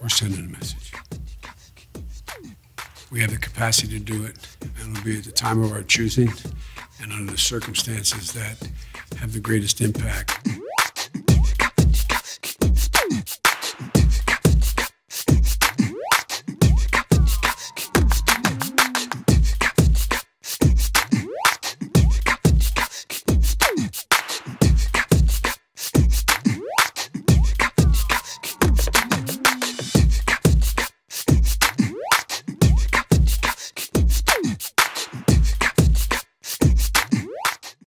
we're sending a message. We have the capacity to do it, and it'll be at the time of our choosing and under the circumstances that have the greatest impact